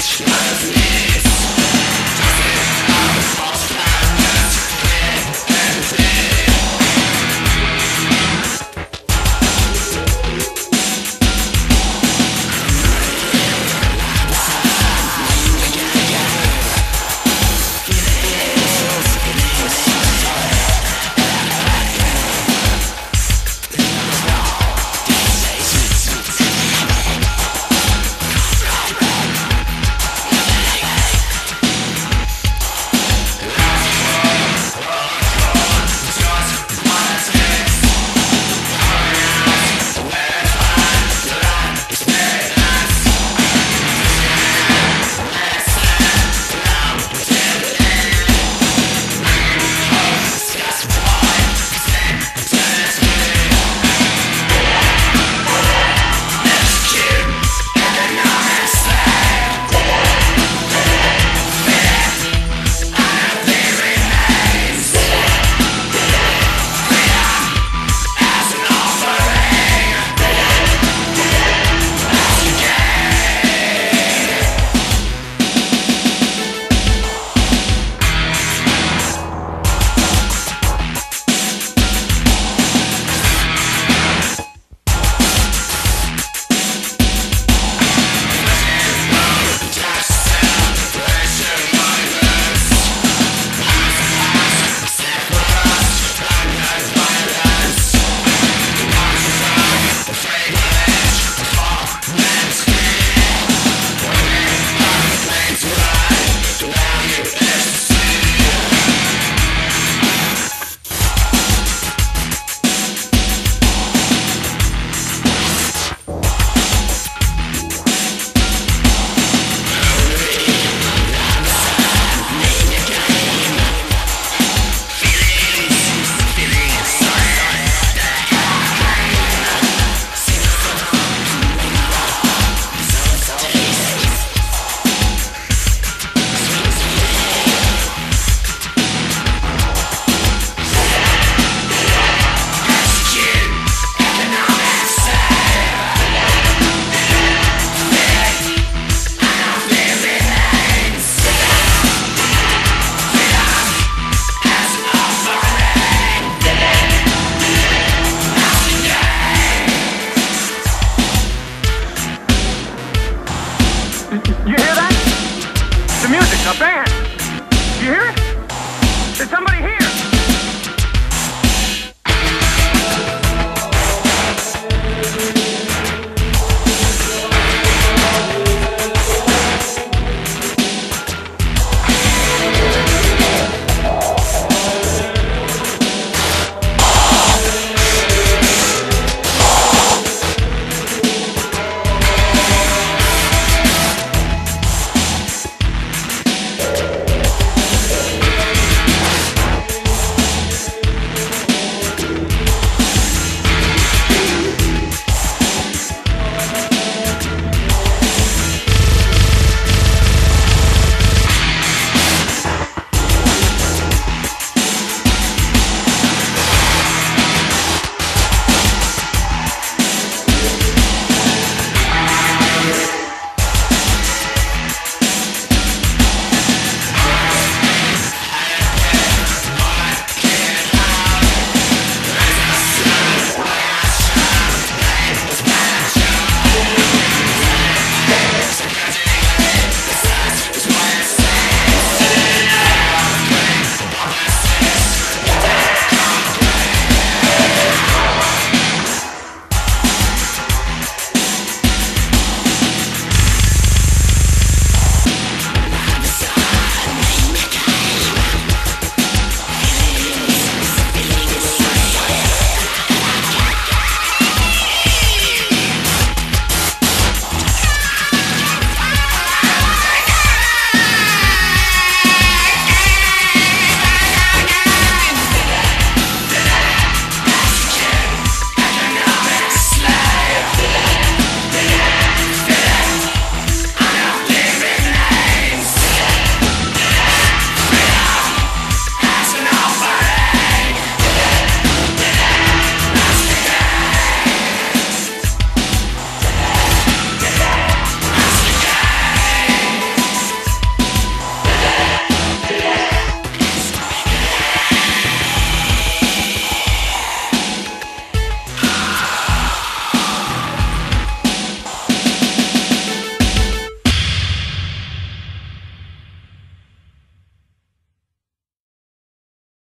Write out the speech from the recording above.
Bitch. There's somebody here!